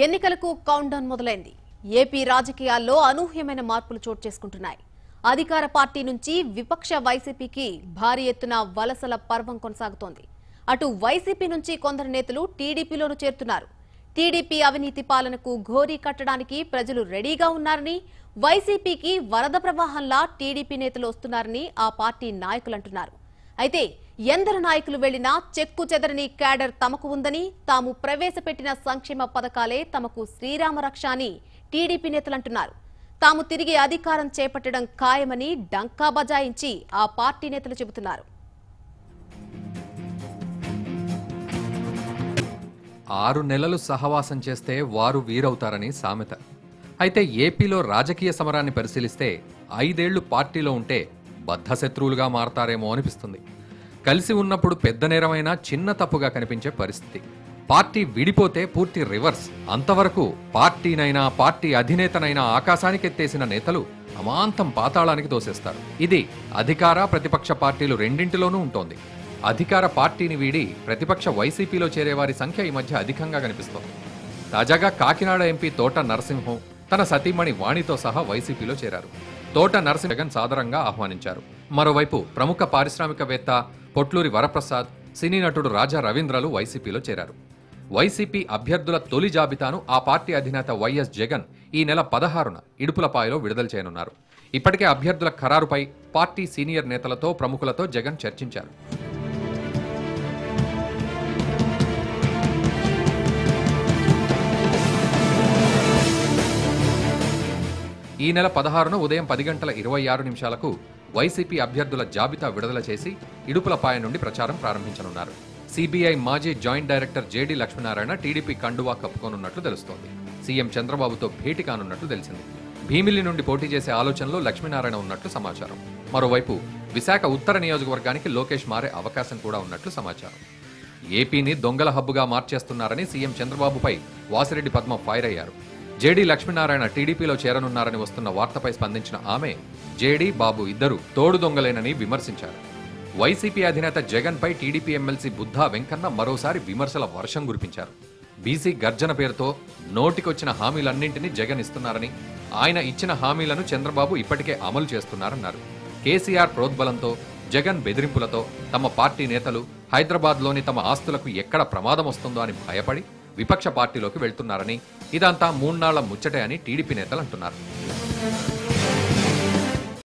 ఎన్నికలకు కౌంట్డౌన్ మొదలైంది. ఏపీ రాజకీయాల్లో అనూహ్యమైన మార్పులు చోటు చేసుకుంటున్నాయి. అధికార పార్టీ నుంచి విపక్ష వైసీపీకి భారీ ఎత్తున వలసల పర్వం కొనసాగుతోంది. అటు వైసీపీ నుంచి కొందరు నేతలు టీడీపీలోనూ చేరుతున్నారు. టీడీపీ అవినీతి పాలనకు ఘోరీ కట్టడానికి ప్రజలు రెడీగా ఉన్నారని వైసీపీకి వరద ప్రవాహంలా టీడీపీ నేతలు వస్తున్నారని ఆ పార్టీ నాయకులు అంటున్నారు. అయితే ఎందరు నాయకులు వెళ్ళినా చెక్కు చెదరని క్యాడర్ తమకు ఉందని తాము ప్రవేశపెట్టిన సంక్షేమ పథకాలే తమకు శ్రీరామరక్ష అని టీడీపీ నేతలు అంటున్నారు. తాము తిరిగి అధికారం చేపట్టడం ఖాయమని డంకా బజాయించి ఆ పార్టీ నేతలు చెబుతున్నారు. ఆరు నెలలు సహవాసం చేస్తే వారు వీరవుతారని సామెత. అయితే ఏపీలో రాజకీయ సమరాన్ని పరిశీలిస్తే ఐదేళ్ళు పార్టీలో ఉంటే బద్ధశత్రువులుగా మారతారేమో అనిపిస్తుంది. కలిసి ఉన్నప్పుడు పెద్ద నేరమైన చిన్న తప్పుగా కనిపించే పరిస్థితి. పార్టీ విడిపోతే పూర్తి రివర్స్. అంతవరకు పార్టీనైనా పార్టీ అధినేతనైనా ఆకాశానికి ఎత్తేసిన నేతలు అమాంతం పాతాళానికి తోసేస్తారు. ఇది అధికార ప్రతిపక్ష పార్టీలు రెండింటిలోనూ ఉంటోంది. అధికార పార్టీని వీడి ప్రతిపక్ష వైసీపీలో చేరేవారి సంఖ్య ఈ మధ్య అధికంగా కనిపిస్తోంది. తాజాగా కాకినాడ ఎంపీ తోట నరసింహం తన సతీమణి వాణితో సహా వైసీపీలో చేరారు. తోట నరసింహ జగన్ సాదరంగా ఆహ్వానించారు. మరోవైపు ప్రముఖ పారిశ్రామికవేత్త పొట్లూరి వరప్రసాద్ సినీ నటుడు రాజా రవీంద్రలు వైసీపీలో చేరారు. వైసీపీ అభ్యర్థుల తొలి జాబితాను ఆ పార్టీ అధినేత వైఎస్ జగన్ ఈ నెల పదహారున ఇడుపులపాయలో విడుదల చేయనున్నారు. ఇప్పటికే అభ్యర్థుల ఖరారుపై పార్టీ సీనియర్ నేతలతో ప్రముఖులతో జగన్ చర్చించారు. ఈ నెల పదహారున ఉదయం పది గంటల ఇరవై ఆరు నిమిషాలకు వైసీపీ అభ్యర్థుల జాబితా విడుదల చేసి ఇడుపులపాయ నుండి ప్రచారం ప్రారంభించనున్నారు. సిబిఐ మాజీ joint director JD Lakshminarayana TDP కండువా కప్పుకోనున్నట్లు తెలుస్తోంది. సీఎం చంద్రబాబుతో భేటీ కానున్నట్లు తెలిసింది. భీమిలి నుండి పోటీ చేసే ఆలోచనలో లక్ష్మీనారాయణ ఉన్నట్లు సమాచారం. మరోవైపు విశాఖ ఉత్తర నియోజకవర్గానికి లోకేష్ మారే అవకాశం కూడా ఉన్నట్లు సమాచారం. ఏపీని దొంగల హబ్బుగా మార్చేస్తున్నారని సీఎం చంద్రబాబుపై వాసిరెడ్డి పద్మ ఫైర్ అయ్యారు. జేడీ లక్ష్మీనారాయణ టీడీపీలో చేరనున్నారని వస్తున్న వార్తపై స్పందించిన ఆమె జేడీ బాబు ఇద్దరు తోడు దొంగలేనని విమర్శించారు. వైసీపీ అధినేత జగన్పై టీడీపీ ఎమ్మెల్సీ బుద్ధా వెంకన్న మరోసారి విమర్శల వర్షం కురిపించారు. బీసీ గర్జన పేరుతో నోటికొచ్చిన హామీలన్నింటినీ జగన్ ఇస్తున్నారని ఆయన ఇచ్చిన హామీలను చంద్రబాబు ఇప్పటికే అమలు చేస్తున్నారన్నారు. కేసీఆర్ ప్రోద్బలంతో జగన్ బెదిరింపులతో తమ పార్టీ నేతలు హైదరాబాద్లోని తమ ఆస్తులకు ఎక్కడ ప్రమాదం వస్తుందో అని భయపడి విపక్ష పార్టీలోకి వెళ్తున్నారని ఇదంతా మూన్నాళ్ళ ముచ్చటే అని టీడీపీ నేతలు అంటున్నారు.